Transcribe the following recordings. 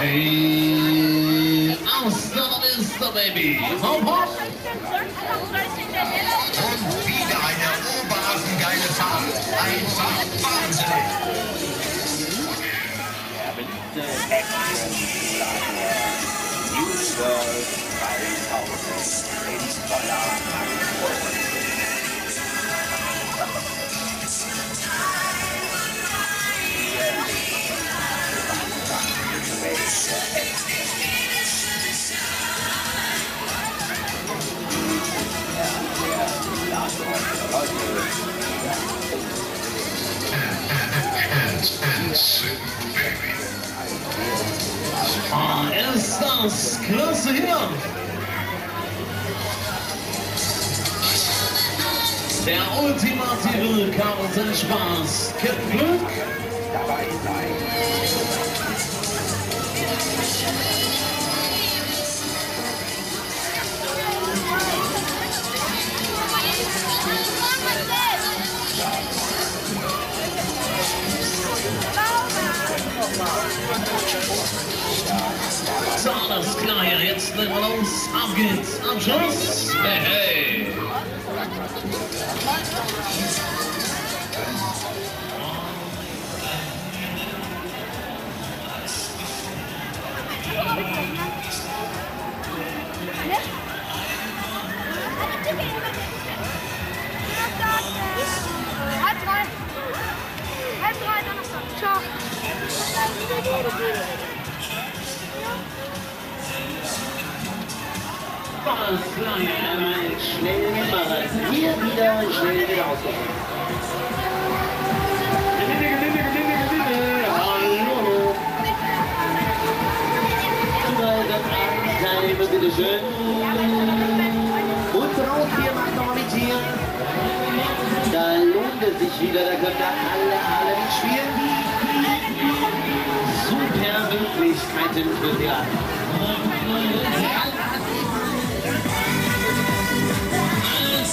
Hey, Ausland is the baby. Hop, hop. Und wieder eine oberhaften geile Fahrt. Einfach Wahnsinn. Usual Ah, das klasse hier. Der ultimative Kartenspaß. Captain Glück. dabei sein. Zaraz kraje, jedzmy wolą, a więc, a więc, hej! Abendteilnehmer, bitteschön. Und raus hier, macht nochmal mit hier. Da lohnt es sich wieder, da könnt ihr alle, alle mitspielen. Super Möglichkeiten für Sie alle. Es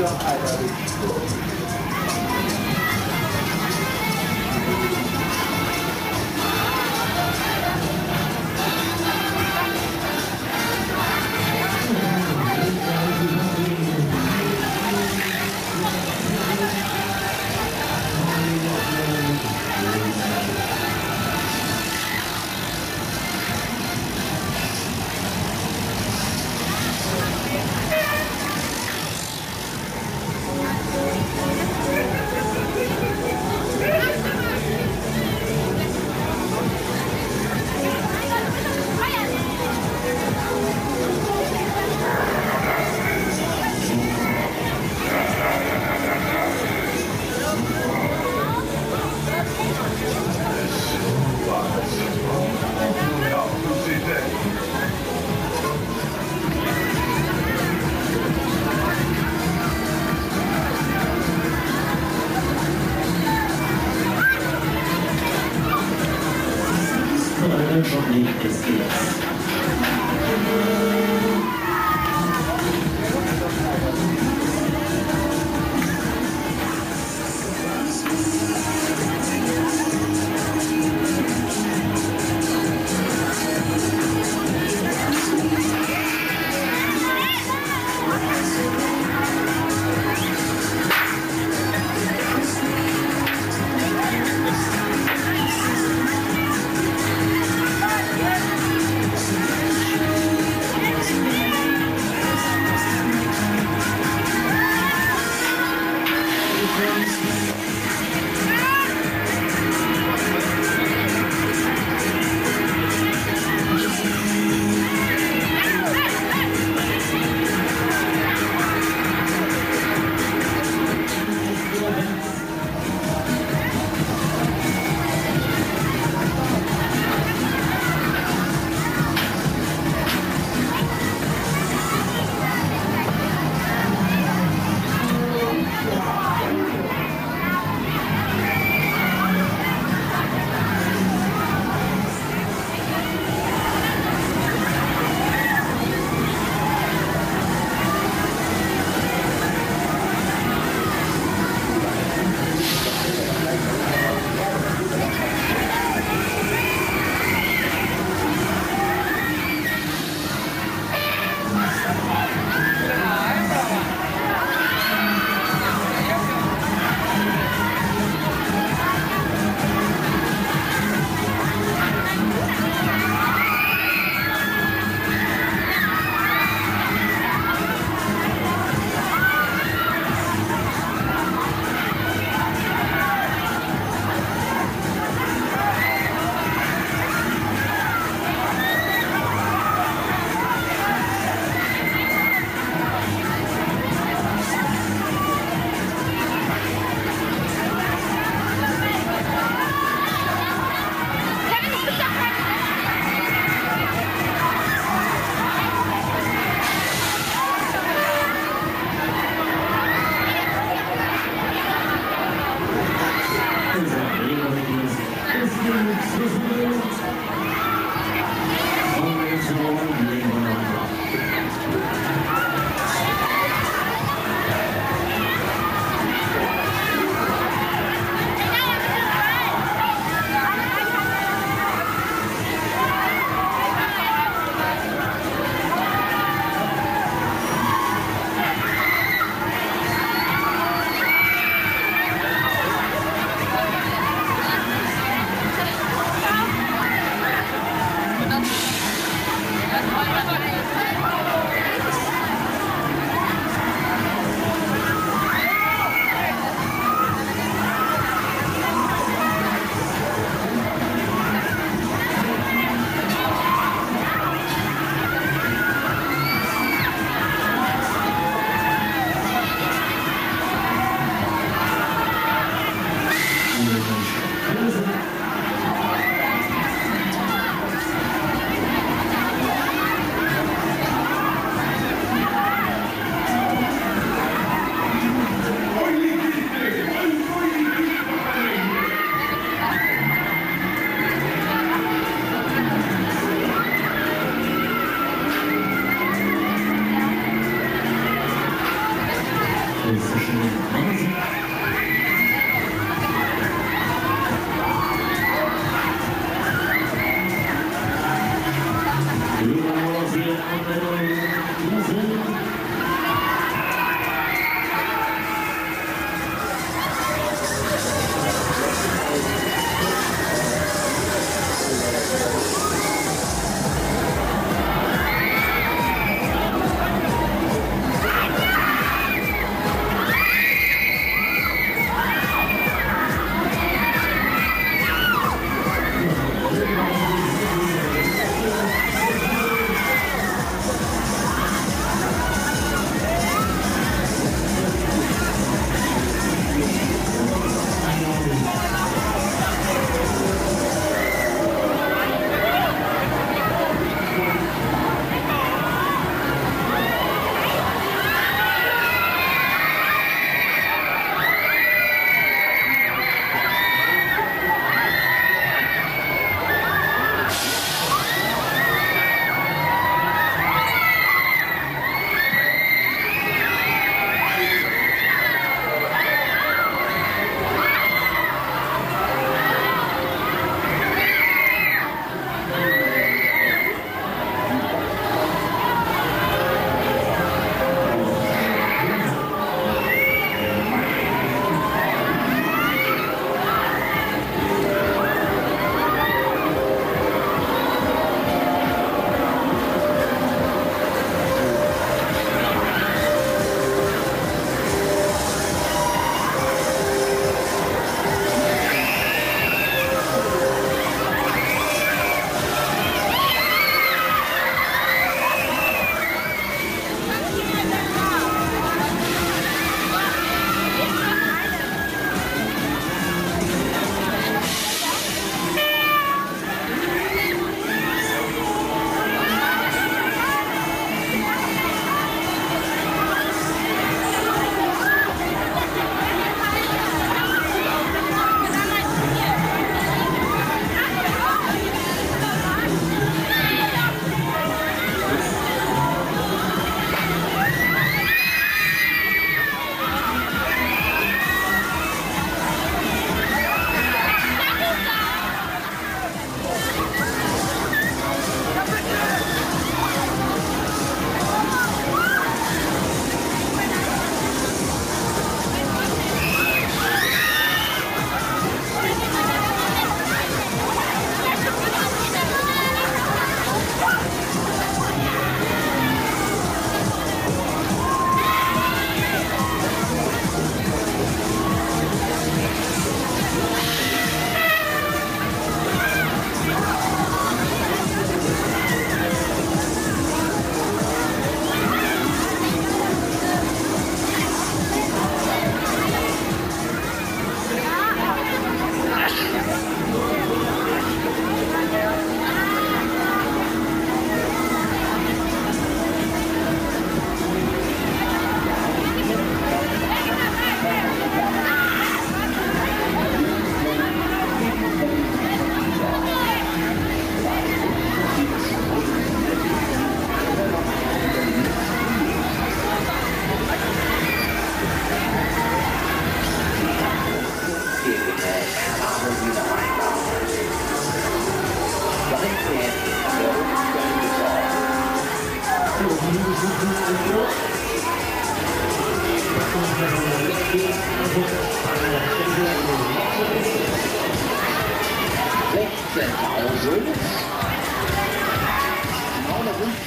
don't hide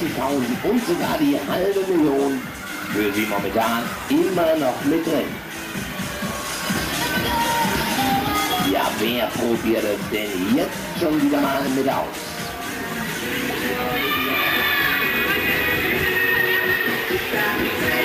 16.000 und sogar die halbe Million für sie momentan immer noch mit drin. Ja, wer probiert es denn jetzt schon wieder mal mit aus? Happy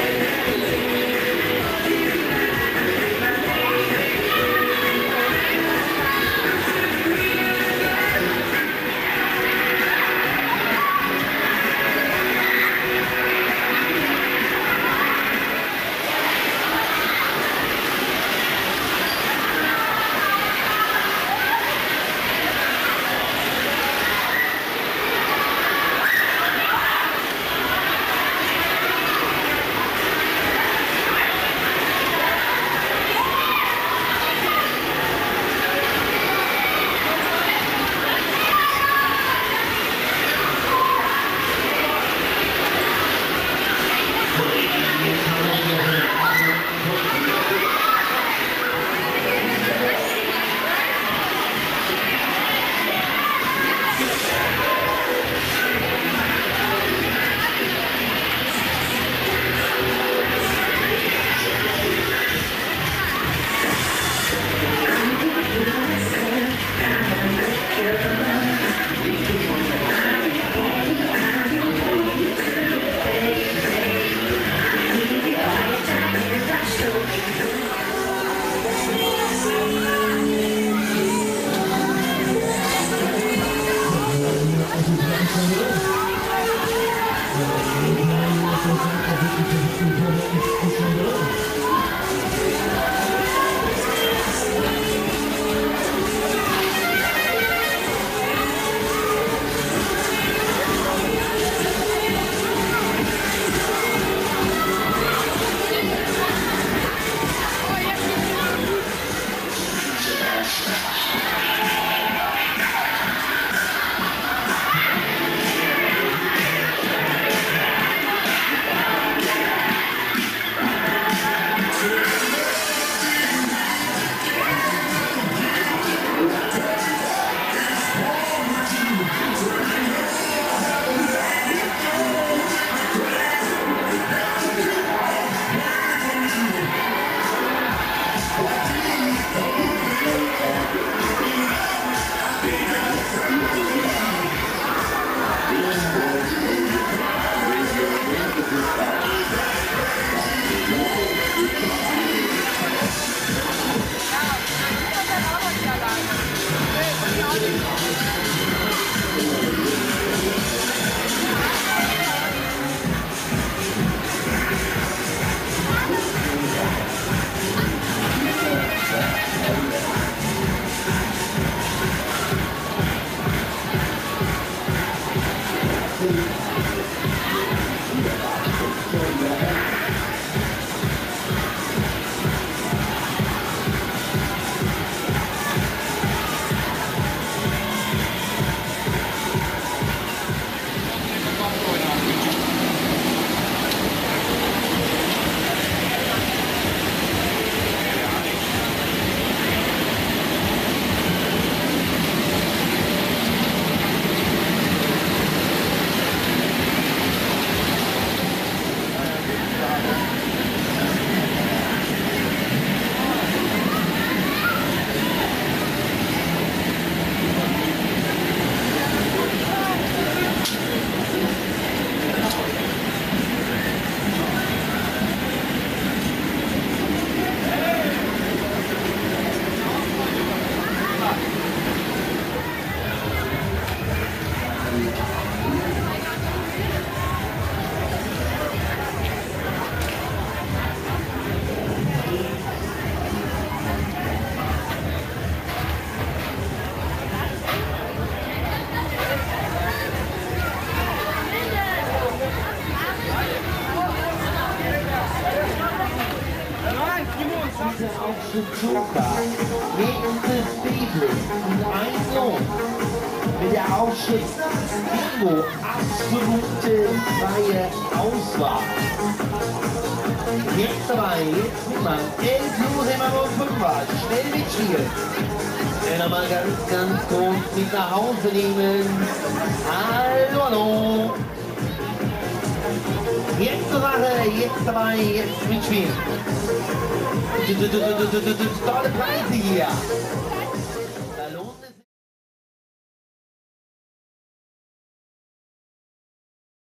Zucker, nächstes Baby und ein Sohn. Mit der Aufschrift Bingo absolute freie Auswahl. Jetzt dabei, jetzt mitmachen. Inklusive Marot Fünfer. Schnell mitspielen. Den nochmal ganz, ganz kurz mit nach Hause nehmen. Hallo, hallo. Jetzt zur Sache, jetzt dabei, jetzt mitspielen. started playing the year.